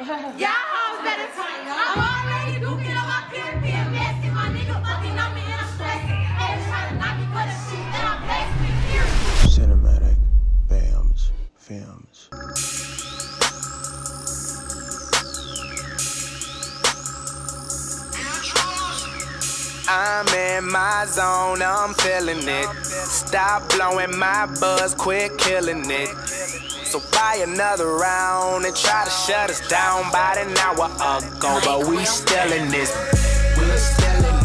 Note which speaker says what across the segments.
Speaker 1: Y'all hoes better turn. I'm already dooking on my pimp, being messy. My nigga fucking on me and I'm stressing. Hey, trying to knock me for the shit that I'm blessing. Period.
Speaker 2: Cinematic Bams Films.
Speaker 3: I'm in my zone, I'm feeling it. Stop blowing my buzz, quit killing it. So buy another round and try to shut us down about an hour ago, but we still in this. We still in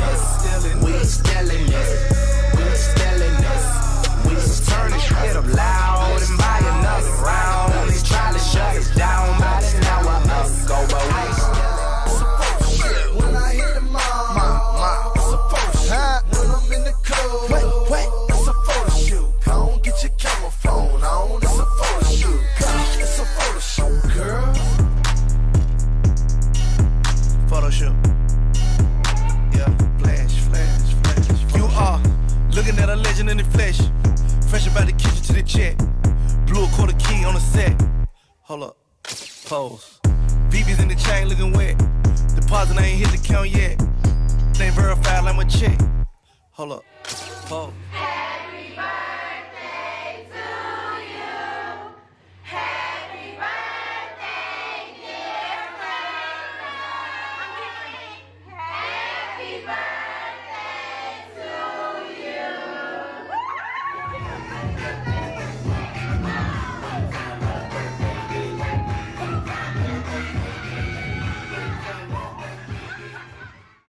Speaker 4: looking at a legend in the flesh. Fresh about the kitchen to the check. Blew a quarter key on the set. Hold up, pose. BB's in the chain looking wet. Deposit I ain't hit the count yet. Ain't verified like my check. Hold up, pose.
Speaker 1: Birthday.